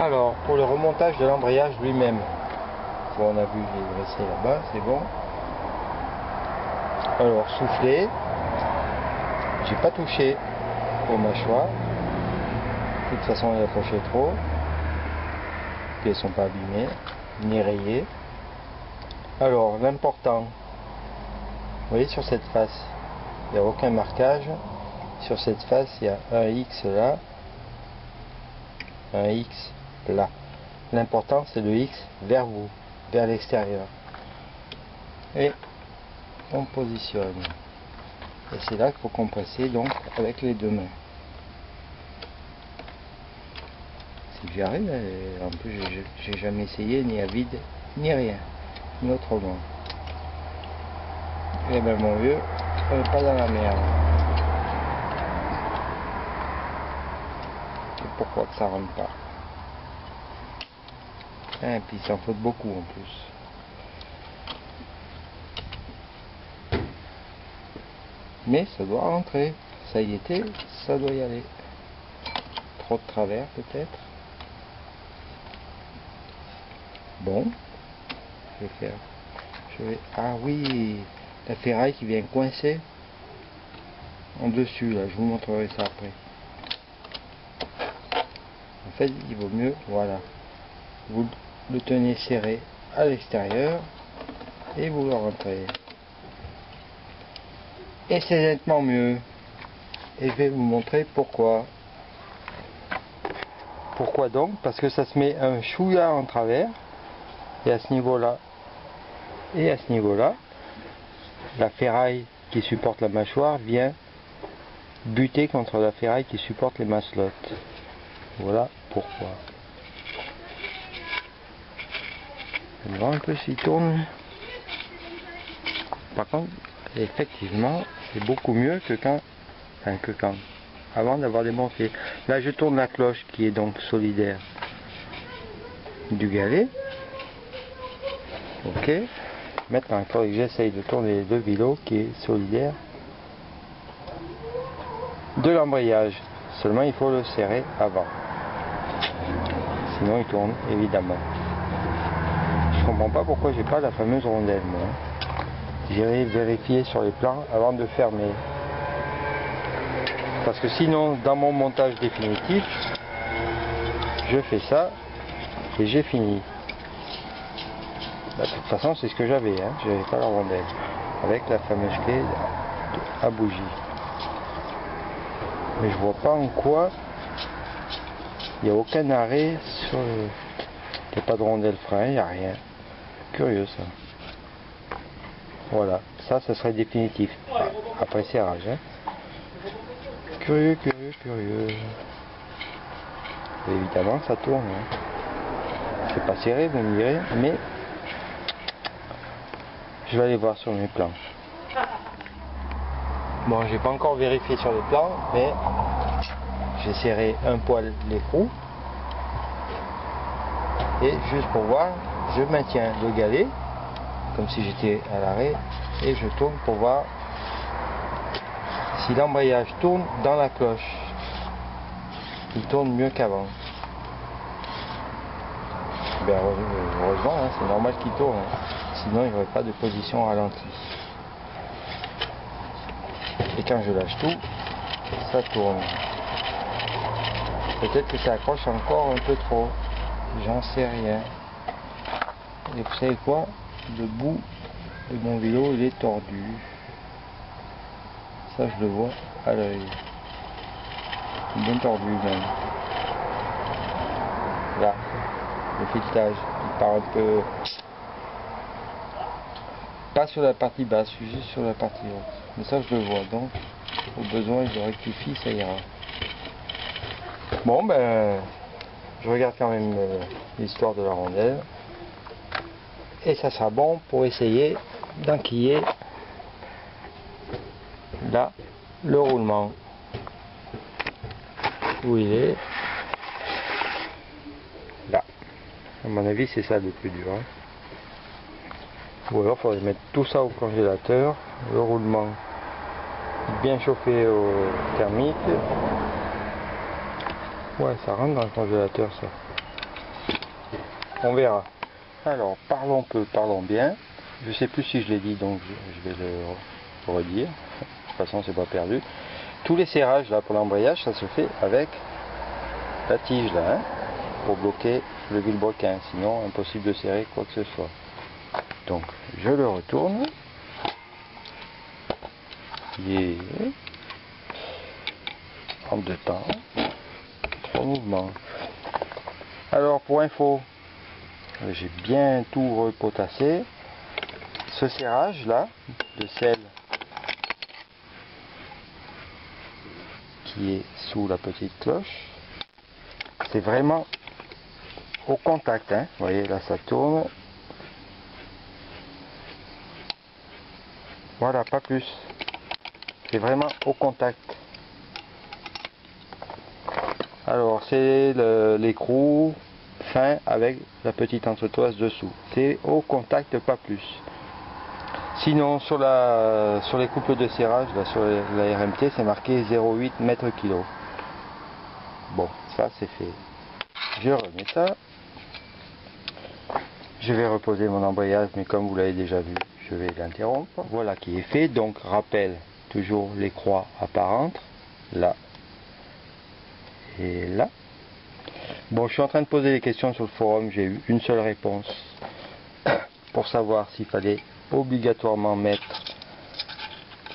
Alors, pour le remontage de l'embrayage lui-même, bon, on a vu, j'ai dressé là-bas, c'est bon. Alors, souffler, j'ai pas touché au mâchoire. De toute façon, il approchait trop. Elles sont pas abîmées, ni rayées. Alors, l'important, vous voyez sur cette face, il n'y a aucun marquage. Sur cette face, il y a un X là, un X là. L'important, c'est le X vers vous, vers l'extérieur. Et on positionne. Et c'est là qu'il faut compresser donc avec les deux mains. Si j'y arrive, en plus j'ai jamais essayé ni à vide, ni rien, ni autrement. Et ben mon vieux, on n'est pas dans la merde. Et pourquoi que ça rentre pas? Et puis ça en faut beaucoup en plus. Mais ça doit rentrer. Ça y était, ça doit y aller. Trop de travers peut-être. Bon, je vais faire. Je vais. Ah oui, la ferraille qui vient coincer en dessus là. Je vous montrerai ça après. En fait, il vaut mieux, voilà. Le tenez serré à l'extérieur et vous le rentrez et c'est nettement mieux. Et je vais vous montrer pourquoi. Pourquoi donc? Parce que ça se met un chouïa en travers, et à ce niveau-là, et à ce niveau-là, la ferraille qui supporte la mâchoire vient buter contre la ferraille qui supporte les maslottes. Voilà pourquoi. On va un peu s'il tourne. Par contre, effectivement, c'est beaucoup mieux que quand, enfin que quand, avant d'avoir des bons Là, je tourne la cloche qui est donc solidaire du galet. Ok. Maintenant, que j'essaye de tourner les deux vélos qui est solidaire de l'embrayage. Seulement, il faut le serrer avant. Sinon, il tourne, évidemment. Je comprends pas pourquoi j'ai pas la fameuse rondelle. J'irai vérifier sur les plans avant de fermer. Parce que sinon, dans mon montage définitif, je fais ça et j'ai fini. Bah, de toute façon, c'est ce que j'avais, hein. j'avais pas la rondelle. Avec la fameuse clé à bougie. Mais je vois pas en quoi il n'y a aucun arrêt sur le... Il n'y a pas de rondelle frein, il n'y a rien. Curieux ça. Voilà, ça, ce serait définitif. Après serrage. Hein. Curieux, curieux, curieux. évidemment, ça tourne. Hein. C'est pas serré, vous me direz, mais je vais aller voir sur mes plans. Bon, j'ai pas encore vérifié sur le plan, mais j'ai serré un poil les roues. Et juste pour voir, je maintiens le galet comme si j'étais à l'arrêt et je tourne pour voir si l'embrayage tourne dans la cloche. Il tourne mieux qu'avant. Ben, heureusement hein, c'est normal qu'il tourne hein. sinon il n'y aurait pas de position ralentie. Et quand je lâche tout ça tourne. Peut-être que ça accroche encore un peu trop. J'en sais rien et vous savez quoi? Le bout de mon vélo il est tordu. Ça je le vois à l'œil. Bien tordu même. Là le filetage il part un peu pas sur la partie basse juste sur la partie haute. Mais ça je le vois. Donc au besoin je rectifie ça ira. Bon ben je regarde quand même euh, l'histoire de la rondelle et ça sera bon pour essayer d'enquiller là le roulement. Où il est. Là. À mon avis c'est ça le plus dur hein. ou alors il faudrait mettre tout ça au congélateur le roulement bien chauffé au thermique. Ouais ça rentre dans le congélateur ça. On verra. Alors, parlons peu, parlons bien. Je sais plus si je l'ai dit, donc je, vais le redire. De toute façon, c'est pas perdu. Tous les serrages là pour l'embrayage, ça se fait avec la tige là, hein, pour bloquer le vilebrequin. Sinon, impossible de serrer quoi que ce soit. Donc, je le retourne. Il en deux temps. Trois mouvements. Alors, pour info, j'ai bien tout repotassé. Ce serrage là, de sel qui est sous la petite cloche, c'est vraiment au contact. Hein. Vous voyez, là ça tourne. Voilà, pas plus. C'est vraiment au contact. Alors, c'est l'écrou avec la petite entretoise dessous. C'est au contact, pas plus. Sinon, sur, les couples de serrage, sur la RMT, c'est marqué 0,8 mètres kilo. Bon, ça c'est fait. Je remets ça. Je vais reposer mon embrayage, mais comme vous l'avez déjà vu, je vais l'interrompre. Voilà qui est fait. Donc, rappelle toujours les croix apparentes. Là. Et là. Bon, je suis en train de poser des questions sur le forum. J'ai eu une seule réponse pour savoir s'il fallait obligatoirement mettre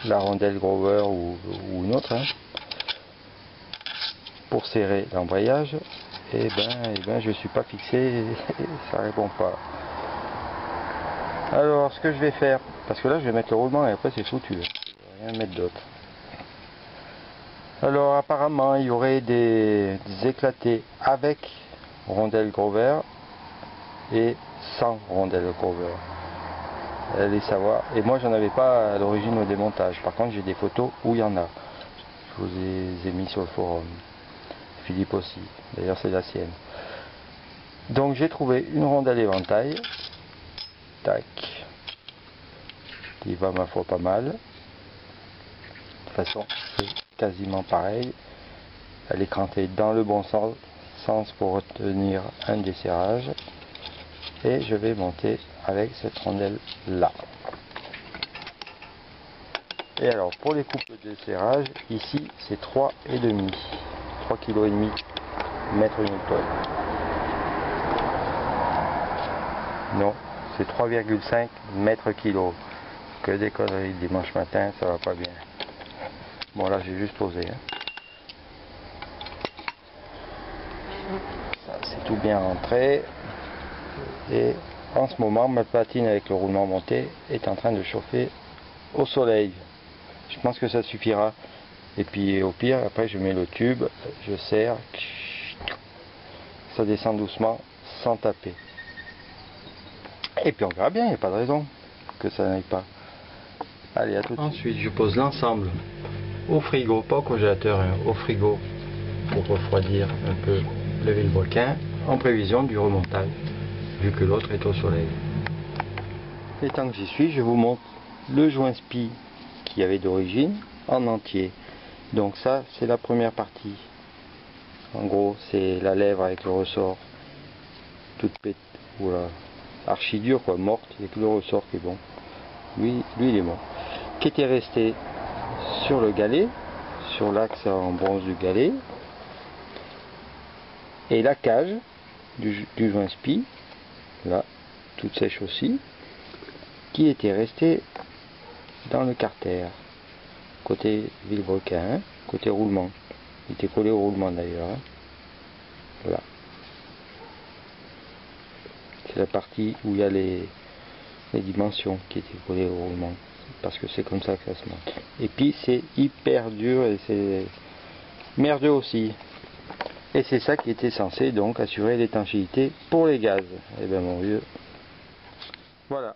la rondelle Grover ou, une autre hein, pour serrer l'embrayage. Et eh ben, et eh ben, je suis pas fixé, ça répond pas. Alors, ce que je vais faire, parce que là, je vais mettre le roulement et après c'est foutu. Je vais rien mettre d'autre. Alors, apparemment, il y aurait des, éclatés avec rondelle Grover et sans rondelle Grover les savoir. Et moi, j'en avais pas à l'origine au démontage. Par contre, j'ai des photos où il y en a. Je vous les ai mis sur le forum. Philippe aussi. D'ailleurs, c'est la sienne. Donc, j'ai trouvé une rondelle éventail. Tac. Qui va, ma foi, pas mal. De toute façon, quasiment pareil. Elle est crantée dans le bon sens pour retenir un des serrages. Et je vais monter avec cette rondelle là et alors pour les couples de serrage ici c'est 3 et demi. 3 kg et demi mètre newton non c'est 3,5 mètres kilo que des conneries dimanche matin ça va pas bien bon là j'ai juste posé hein. c'est tout bien rentré. Et en ce moment ma patine avec le roulement monté est en train de chauffer au soleil. Je pense que ça suffira. Et puis au pire après je mets le tube je serre ça descend doucement sans taper. Et puis on verra bien il n'y a pas de raison que ça n'aille pas. Allez à tout ensuite je pose l'ensemble au frigo pas au congélateur hein, au frigo pour refroidir un peu le vilebrequin en prévision du remontage vu que l'autre est au soleil. Et tant que j'y suis, je vous montre le joint spi qui avait d'origine en entier. Donc ça, c'est la première partie. En gros, c'est la lèvre avec le ressort toute pète, voilà, archi dur quoi, morte, a que le ressort qui est bon. Lui, lui il est mort. Qui était resté sur le galet, sur l'axe en bronze du galet, et la cage du, du joint spi là, toute sèche aussi, qui était restée dans le carter, côté Villebrequin, côté roulement. Il était collé au roulement d'ailleurs. Hein. C'est la partie où il y a les dimensions qui étaient collées au roulement. Parce que c'est comme ça que ça se monte. Et puis c'est hyper dur et c'est merdeux aussi. Et c'est ça qui était censé donc assurer l'étanchéité pour les gaz. Et eh bien mon vieux, voilà.